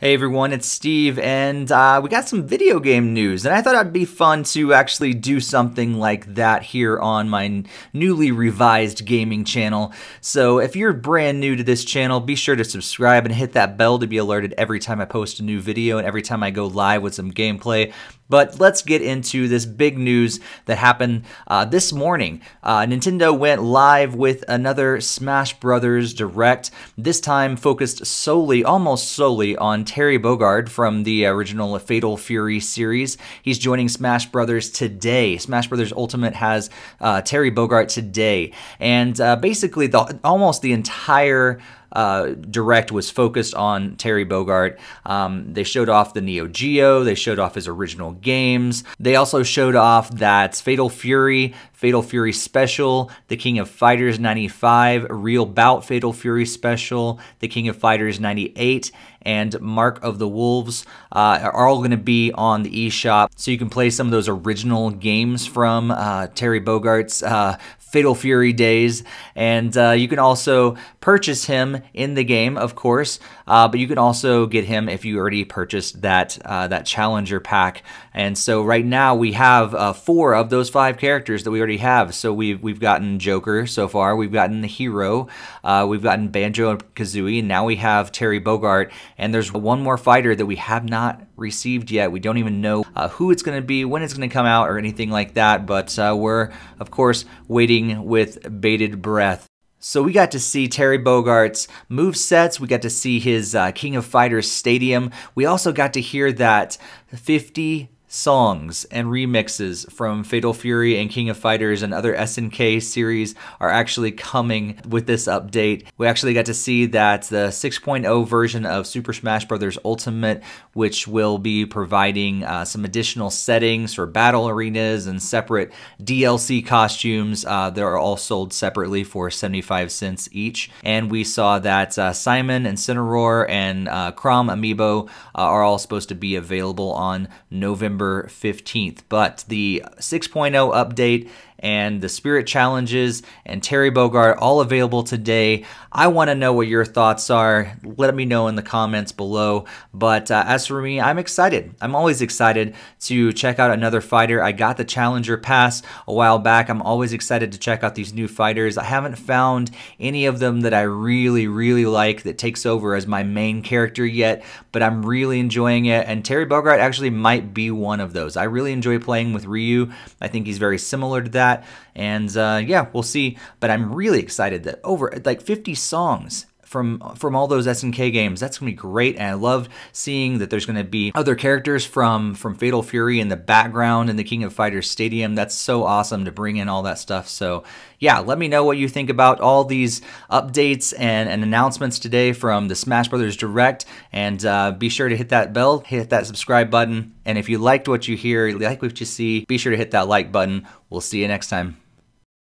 Hey everyone, it's Steve, and uh, we got some video game news, and I thought it'd be fun to actually do something like that here on my newly revised gaming channel. So if you're brand new to this channel, be sure to subscribe and hit that bell to be alerted every time I post a new video and every time I go live with some gameplay. But let's get into this big news that happened uh, this morning. Uh, Nintendo went live with another Smash Brothers Direct, this time focused solely, almost solely, on Terry Bogard from the original Fatal Fury series. He's joining Smash Brothers today. Smash Brothers Ultimate has uh, Terry Bogard today. And uh, basically, the, almost the entire uh, direct was focused on Terry Bogard. Um, they showed off the Neo Geo, they showed off his original games. They also showed off that Fatal Fury, Fatal Fury Special, The King of Fighters 95, Real Bout Fatal Fury Special, The King of Fighters 98, and Mark of the Wolves uh, are all going to be on the eShop. So you can play some of those original games from uh, Terry Bogard's uh, Fatal Fury days. And uh, you can also purchase him in the game, of course, uh, but you can also get him if you already purchased that uh, that Challenger pack. And so right now we have uh, four of those five characters that we already have. So we've we've gotten Joker so far, we've gotten the Hero, uh, we've gotten Banjo and Kazooie, and now we have Terry Bogard. And there's one more fighter that we have not received yet. We don't even know uh, who it's going to be, when it's going to come out, or anything like that. But we're of course waiting waiting with bated breath. So we got to see Terry Bogard's move sets. We got to see his uh, King of Fighters Stadium. We also got to hear that 50 songs and remixes from Fatal Fury and King of Fighters and other SNK series are actually coming with this update. We actually got to see that the 6.0 version of Super Smash Bros. Ultimate, which will be providing uh, some additional settings for battle arenas and separate DLC costumes. Uh, they're all sold separately for 75 cents each. And we saw that uh, Simon and Cinnamoroar and uh, Chrom amiibo uh, are all supposed to be available on November November 15th. But the 6.0 update and the Spirit Challenges and Terry Bogard all available today. I want to know what your thoughts are. Let me know in the comments below. But uh, as for me, I'm excited. I'm always excited to check out another fighter. I got the Challenger Pass a while back. I'm always excited to check out these new fighters. I haven't found any of them that I really, really like that takes over as my main character yet, but I'm really enjoying it. And Terry Bogard actually might be one of those. I really enjoy playing with Ryu. I think he's very similar to that that. And uh, yeah, we'll see. But I'm really excited that over like 50 songs from from all those SNK games. That's gonna be great, and I love seeing that there's gonna be other characters from from Fatal Fury in the background in the King of Fighters Stadium. That's so awesome to bring in all that stuff. So yeah, let me know what you think about all these updates and, and announcements today from the Smash Brothers Direct, and uh, be sure to hit that bell, hit that subscribe button, and if you liked what you hear, like what you see, be sure to hit that like button. We'll see you next time.